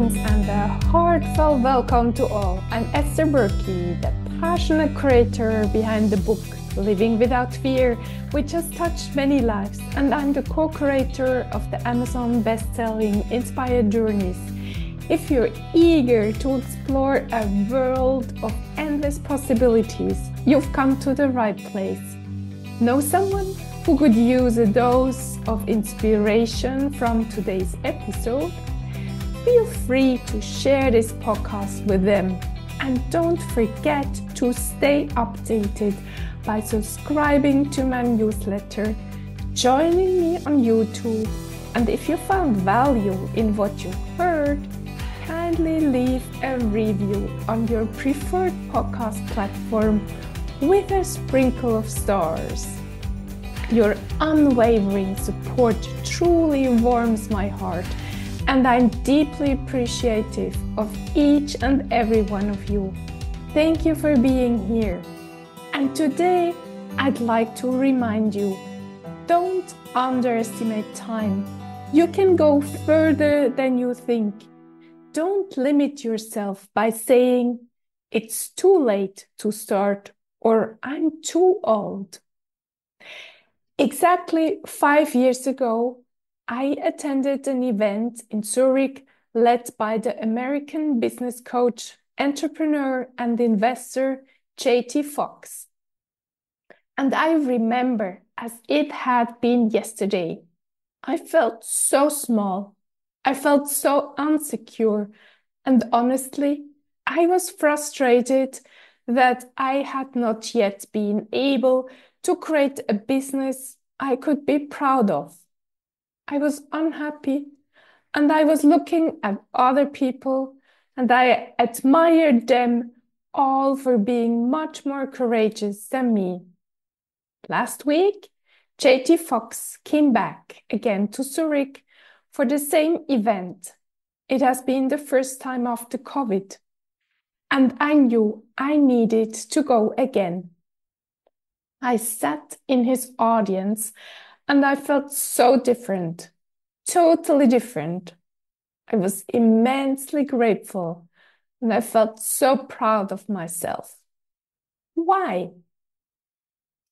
Greetings and a heartfelt welcome to all. I'm Esther Buerki, the passionate creator behind the book Living Without Fear, which has touched many lives, and I'm the co creator of the Amazon best selling Inspired Journeys. If you're eager to explore a world of endless possibilities, you've come to the right place. Know someone who could use a dose of inspiration from today's episode? Feel free to share this podcast with them. And don't forget to stay updated by subscribing to my newsletter, joining me on YouTube, and if you found value in what you heard, kindly leave a review on your preferred podcast platform with a sprinkle of stars. Your unwavering support truly warms my heart and I'm deeply appreciative of each and every one of you. Thank you for being here. And today, I'd like to remind you don't underestimate time. You can go further than you think. Don't limit yourself by saying, it's too late to start or I'm too old. Exactly five years ago, I attended an event in Zurich led by the American business coach, entrepreneur, and investor JT Foxx. And I remember as it had been yesterday. I felt so small. I felt so unsecure. And honestly, I was frustrated that I had not yet been able to create a business I could be proud of. I was unhappy and I was looking at other people and I admired them all for being much more courageous than me. Last week, JT Foxx came back again to Zurich for the same event. It has been the first time after COVID, and I knew I needed to go again. I sat in his audience and I felt so different, totally different. I was immensely grateful and I felt so proud of myself. Why?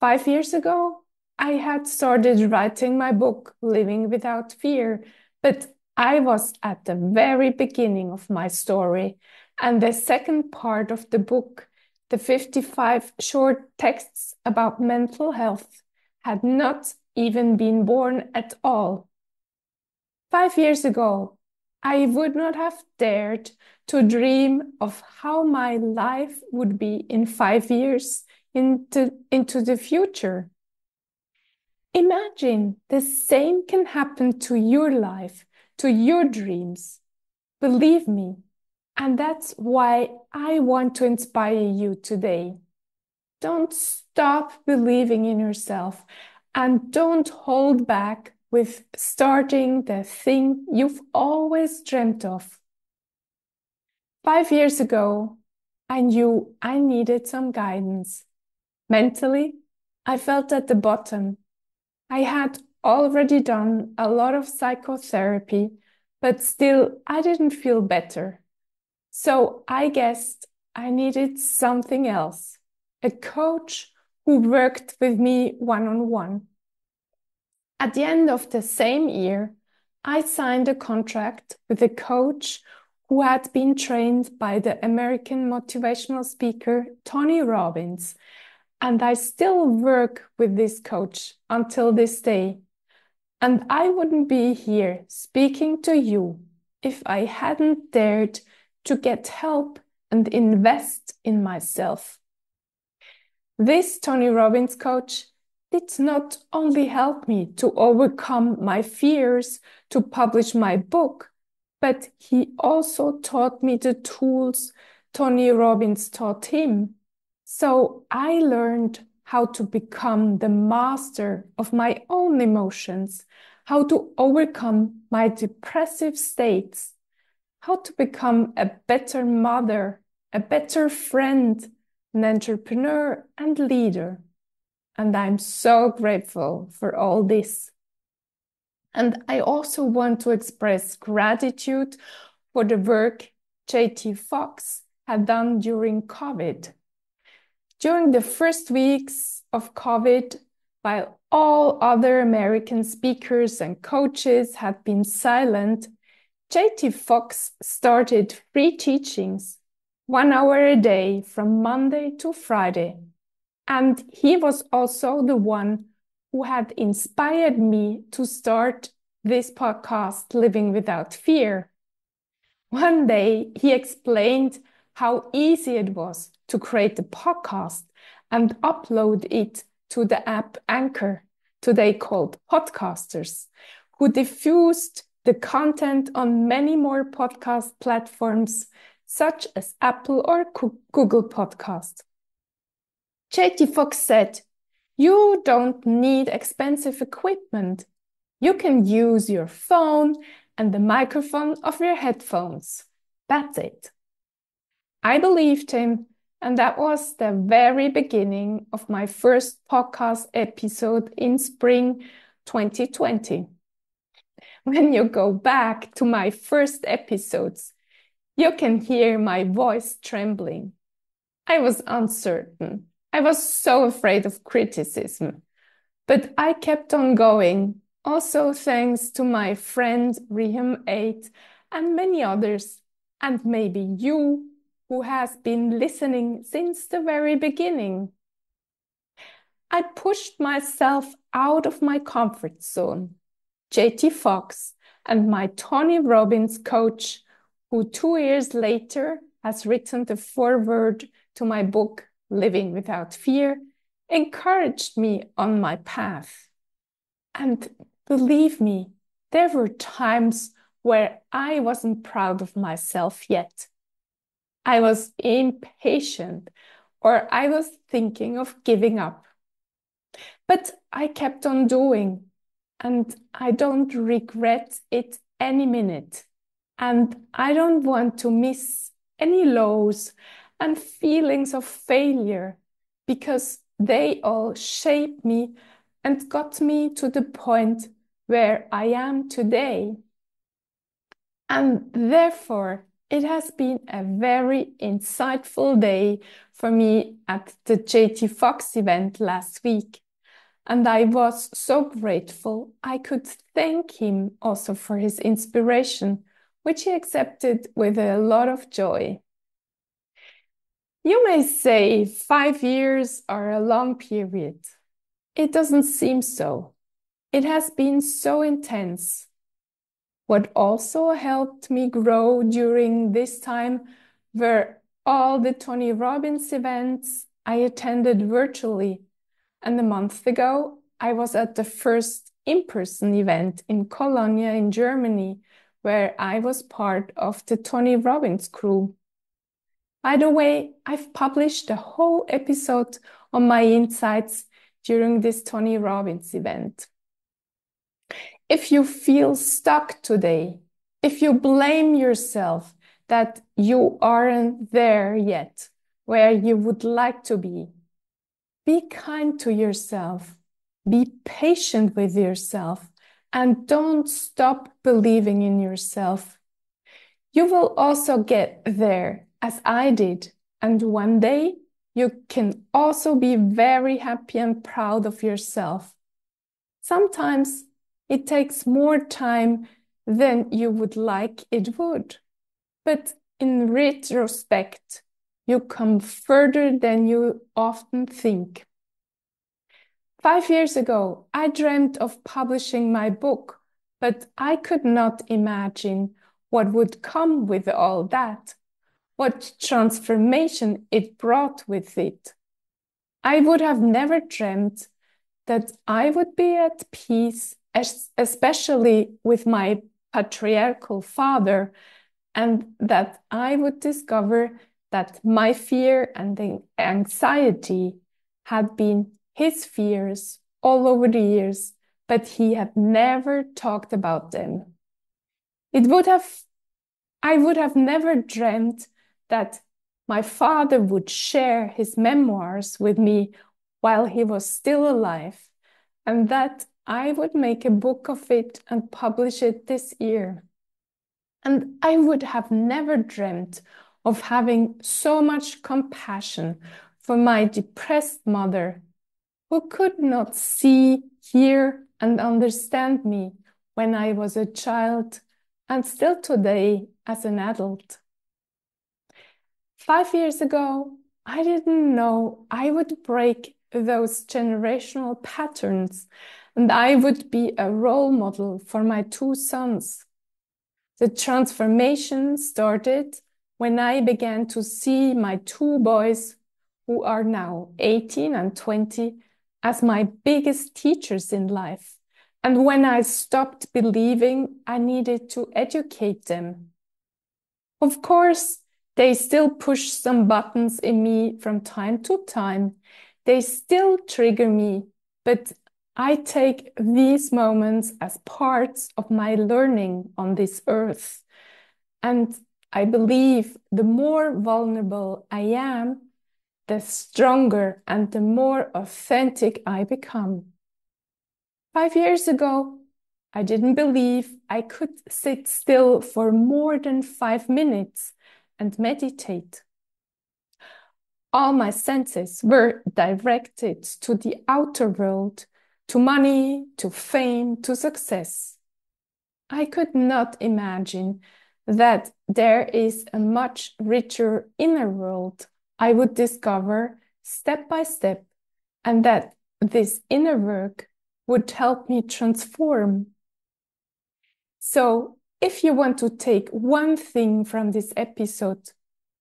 Five years ago, I had started writing my book, Living Without Fear, but I was at the very beginning of my story, and the second part of the book, the 55 short texts about mental health, had not even been born at all. Five years ago, I would not have dared to dream of how my life would be in five years into, into the future. Imagine the same can happen to your life, to your dreams. Believe me. And that's why I want to inspire you today. Don't stop believing in yourself and don't hold back with starting the thing you've always dreamt of. Five years ago, I knew I needed some guidance. Mentally, I felt at the bottom. I had already done a lot of psychotherapy, but still I didn't feel better. So I guessed I needed something else a coach who worked with me one on one. At the end of the same year, I signed a contract with a coach who had been trained by the American motivational speaker Tony Robbins. And I still work with this coach until this day. And I wouldn't be here speaking to you if I hadn't dared to get help and invest in myself. This Tony Robbins coach did not only help me to overcome my fears to publish my book, but he also taught me the tools Tony Robbins taught him. So I learned how to become the master of my own emotions, how to overcome my depressive states, how to become a better mother, a better friend, an entrepreneur and leader. And I'm so grateful for all this. And I also want to express gratitude for the work JT Foxx had done during COVID. During the first weeks of COVID, while all other American speakers and coaches had been silent, JT Foxx started free teachings, one hour a day from Monday to Friday. And he was also the one who had inspired me to start this podcast, Living Without Fear. One day he explained how easy it was to create a podcast and upload it to the app Anchor, today called Podcasters, who diffused the content on many more podcast platforms such as Apple or Google Podcast. JT Foxx said, You don't need expensive equipment. You can use your phone and the microphone of your headphones. That's it. I believed him, and that was the very beginning of my first podcast episode in spring 2020. When you go back to my first episodes, you can hear my voice trembling. I was uncertain. I was so afraid of criticism. But I kept on going, also thanks to my friend Riham 8 and many others, and maybe you who has been listening since the very beginning. I pushed myself out of my comfort zone. JT Foxx and my Tony Robbins coach, who two years later has written the foreword to my book, Living Without Fear, encouraged me on my path. And believe me, there were times where I wasn't proud of myself yet. I was impatient or I was thinking of giving up. But I kept on doing, and I don't regret it any minute. And I don't want to miss any lows and feelings of failure because they all shaped me and got me to the point where I am today. And therefore, it has been a very insightful day for me at the JT Foxx event last week. And I was so grateful I could thank him also for his inspiration, which he accepted with a lot of joy. You may say five years are a long period. It doesn't seem so. It has been so intense what also helped me grow during this time were all the Tony Robbins events I attended virtually. And a month ago, I was at the first in person event in Cologne in Germany, where I was part of the Tony Robbins crew. By the way, I've published a whole episode on my insights during this Tony Robbins event. If you feel stuck today, if you blame yourself that you aren't there yet where you would like to be, be kind to yourself, be patient with yourself, and don't stop believing in yourself. You will also get there as I did, and one day you can also be very happy and proud of yourself. Sometimes it takes more time than you would like it would. But in retrospect, you come further than you often think. Five years ago, I dreamed of publishing my book, but I could not imagine what would come with all that, what transformation it brought with it. I would have never dreamed that I would be at peace especially with my patriarchal father, and that I would discover that my fear and anxiety had been his fears all over the years, but he had never talked about them. It would have, I would have never dreamed that my father would share his memoirs with me while he was still alive, and that I would make a book of it and publish it this year. And I would have never dreamt of having so much compassion for my depressed mother, who could not see, hear, and understand me when I was a child and still today as an adult. Five years ago, I didn't know I would break those generational patterns and I would be a role model for my two sons. The transformation started when I began to see my two boys, who are now 18 and 20, as my biggest teachers in life. And when I stopped believing I needed to educate them. Of course, they still push some buttons in me from time to time. They still trigger me, but I take these moments as parts of my learning on this earth. And I believe the more vulnerable I am, the stronger and the more authentic I become. Five years ago, I didn't believe I could sit still for more than five minutes and meditate all my senses were directed to the outer world, to money, to fame, to success. I could not imagine that there is a much richer inner world I would discover step by step, and that this inner work would help me transform. So, if you want to take one thing from this episode,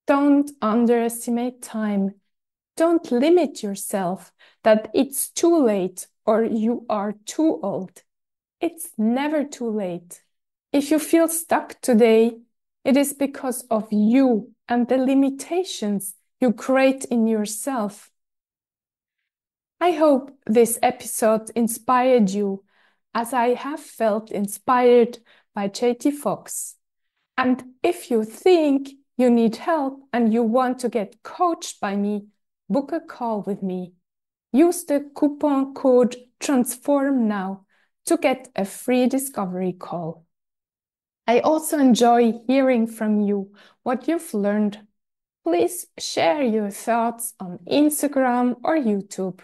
don't underestimate time. Don't limit yourself that it's too late or you are too old. It's never too late. If you feel stuck today, it is because of you and the limitations you create in yourself. I hope this episode inspired you as I have felt inspired by JT Foxx. And if you think you need help and you want to get coached by me, book a call with me. Use the coupon code TRANSFORM now to get a free discovery call. I also enjoy hearing from you what you've learned. Please share your thoughts on Instagram or YouTube.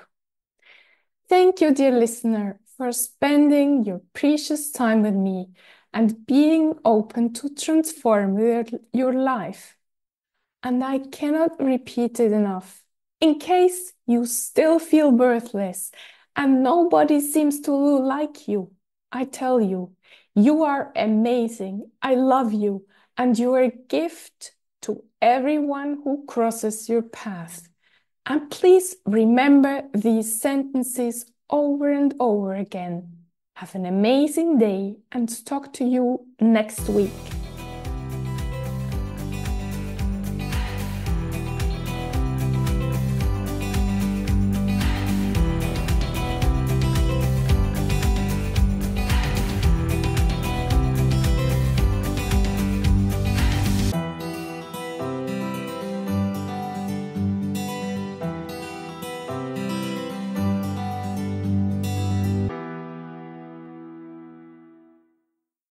Thank you, dear listener, for spending your precious time with me and being open to transform your, life. And I cannot repeat it enough. In case you still feel worthless and nobody seems to like you, I tell you, you are amazing. I love you. And you are a gift to everyone who crosses your path. And please remember these sentences over and over again. Have an amazing day and talk to you next week.